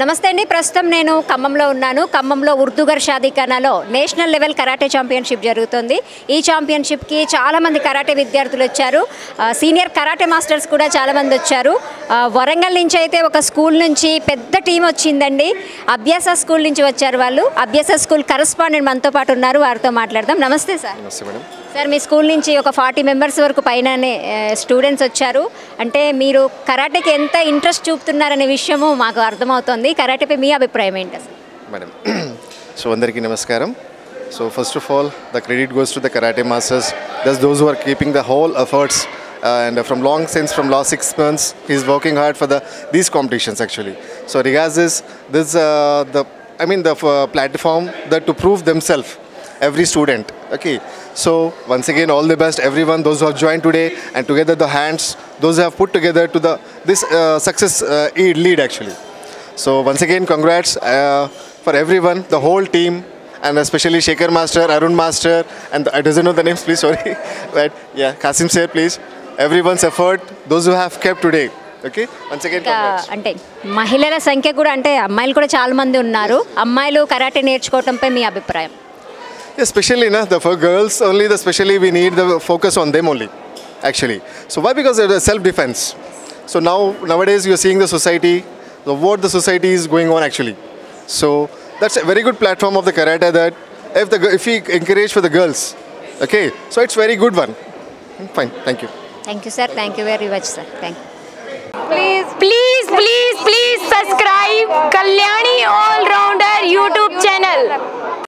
నమస్తే అండి. ప్రస్తుతం నేను ఖమ్మంలో ఉన్నాను. ఖమ్మంలో ఉర్దుగర్ షాదీఖానాలో నేషనల్ లెవెల్ కరాటే ఛాంపియన్షిప్ జరుగుతుంది. ఈ ఛాంపియన్షిప్కి చాలామంది కరాటే విద్యార్థులు వచ్చారు. సీనియర్ కరాటే మాస్టర్స్ కూడా చాలామంది వచ్చారు. వరంగల్ నుంచి అయితే ఒక స్కూల్ నుంచి పెద్ద టీం వచ్చిందండి. అభ్యాస స్కూల్ నుంచి వచ్చారు వాళ్ళు. అభ్యాస స్కూల్ కరస్పాండెంట్ మనతో పాటు ఉన్నారు. వారితో మాట్లాడదాం. నమస్తే సార్. సార్ మీ స్కూల్ నుంచి ఒక ఫార్టీ మెంబర్స్ వరకు పైననే స్టూడెంట్స్ వచ్చారు. అంటే మీరు కరాటేకి ఎంత ఇంట్రెస్ట్ చూపుతున్నారనే విషయము మాకు అర్థమవుతోంది. కరాటేపై మీ అభిప్రాయం ఏంటి అసలు మేడం సో అందరికీ నమస్కారం so first of all the credit goes to the karate masters thus those who are keeping the whole efforts and from long since from last six months he's working hard for the these competitions actually so regards this this uh, the i mean the uh, platform that to prove themselves every student okay so once again all the best everyone those who have joined today and together the hands those who have put together to the this uh, success uh, aid lead actually so once again congrats uh, for everyone the whole team and especially Shaker Master, Arun Master, and I doesn't know the names, please, sorry. but yeah, Kasim sir, please. Everyone's effort, those who have kept today. Okay, once again, ఇంకా congrats. అంటే మహిళల సంఖ్య కూడా అంటే అమ్మాయిలు కూడా చాలా మంది ఉన్నారు అమ్మాయిలు కరాటే నేర్చుకోవడంపై మీ అభిప్రాయం Especially, na, the, for girls, only the specially we need the focus on them only, actually. So why? Because of the self-defense. So now, nowadays, you're seeing the society, the, what the society is going on actually. So that's a very good platform of the karate that if, the, if we encourage for the girls, okay, so it's very good one. Hmm, fine, thank you. Thank you, sir. Thank you very much, sir. Thank you. Please, please, please.